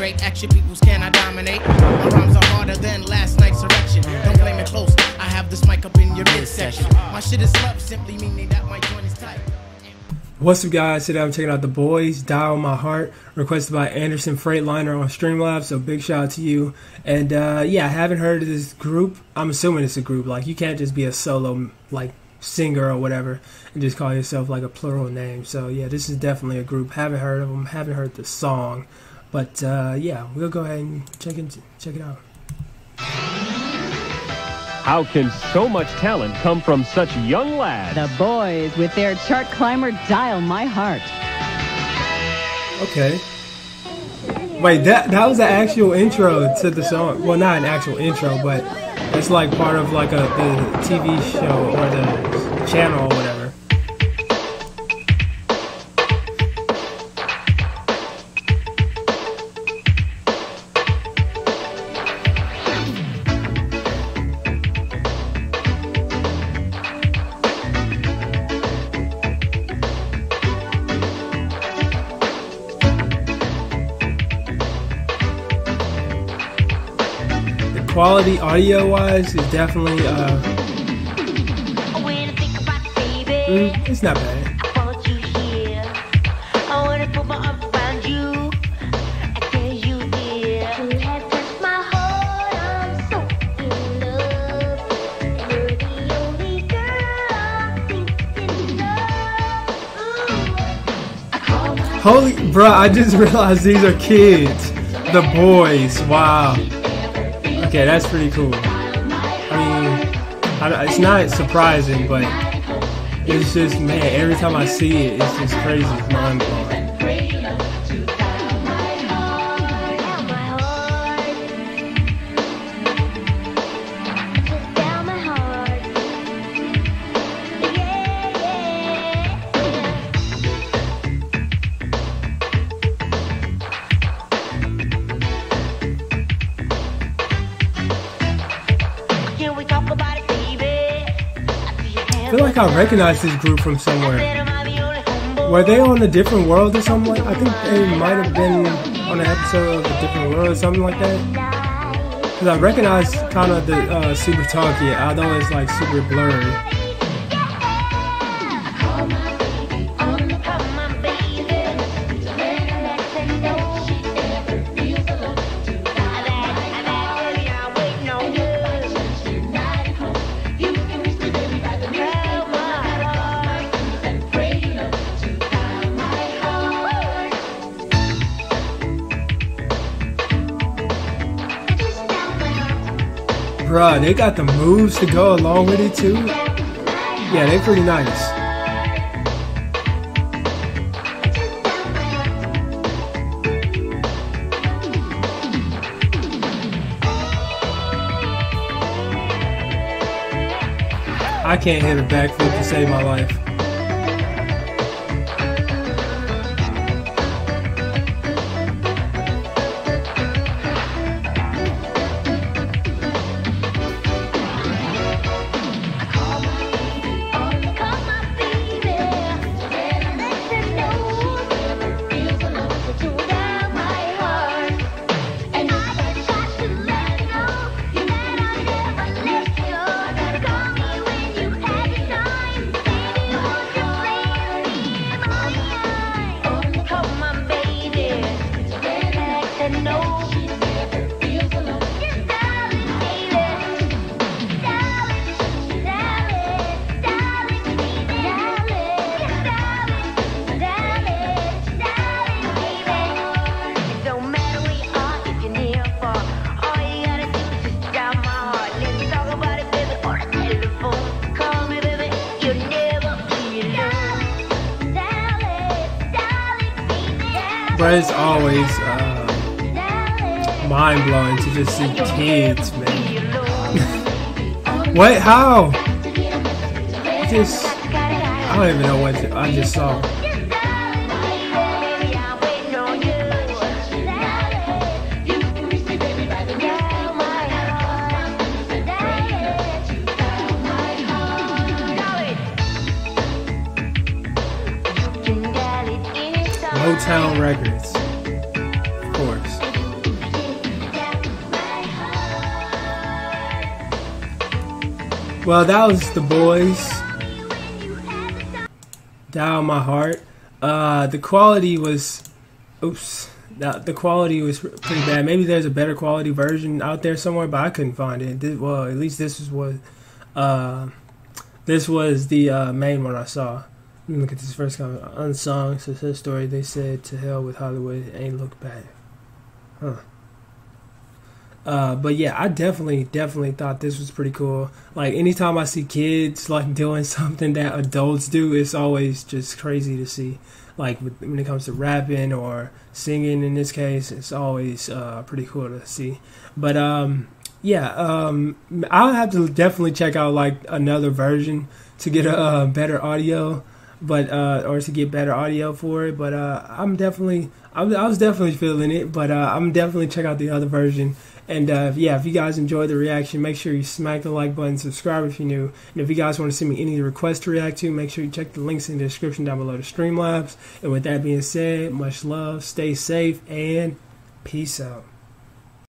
great action peoples can I dominate. My rhymes are harder than last night's erection. Don't blame it close. I have this mic up in your midsection. My shit is love, simply meaning that my joint is tight. What's up, guys? Today I'm checking out The Boys, Dial My Heart, requested by Anderson Freightliner on Streamlabs, so big shout out to you. And uh, yeah, I haven't heard of this group. I'm assuming it's a group. Like, you can't just be a solo, like, singer or whatever and just call yourself, like, a plural name. So yeah, this is definitely a group. Haven't heard of them, haven't heard the song. But uh, yeah, we'll go ahead and check, in, check it out. How can so much talent come from such young lads? The boys with their chart climber Dial My Heart. Okay. Wait, that that was the actual intro to the song. Well, not an actual intro, but it's like part of like a the TV show or the channel or whatever. Quality audio wise is definitely uh, mm, it's not bad. I wanna put my arms around you, I tell you here. Holy, bruh, I just realized these are kids. The boys, wow. Okay, that's pretty cool. I mean, I, it's not surprising, but it's just, man, every time I see it, it's just crazy. Mind blowing. I feel like I recognize this group from somewhere. Were they on a different world or something? I think they might have been on an episode of a different world or something like that. Because I recognize kind of the uh, super talkie, although it's like super blurry. Bruh, they got the moves to go along with it too. Yeah, they're pretty nice. I can't hit a backflip to save my life. But it's always uh, mind blowing to just see kids, man. what? How? Just I don't even know what I just saw. Motown Records, of course. Well, that was the boys. Dial My Heart. Uh, the quality was, oops, that the quality was pretty bad. Maybe there's a better quality version out there somewhere, but I couldn't find it. This, well, at least this was what, uh, this was the uh, main one I saw. Look at this first comment. Unsung success story. They said to hell with Hollywood. Ain't look back. Huh. Uh, but yeah, I definitely, definitely thought this was pretty cool. Like anytime I see kids like doing something that adults do, it's always just crazy to see. Like when it comes to rapping or singing, in this case, it's always uh, pretty cool to see. But um, yeah, um, I'll have to definitely check out like another version to get a better audio, but uh, or to get better audio for it. But uh, I'm definitely, I was, I was definitely feeling it. But uh, I'm definitely check out the other version and uh, yeah, if you guys enjoyed the reaction, make sure you smack the like button, subscribe if you're new. And if you guys want to send me any requests to react to, make sure you check the links in the description down below to Streamlabs. And with that being said, much love, stay safe, and peace out.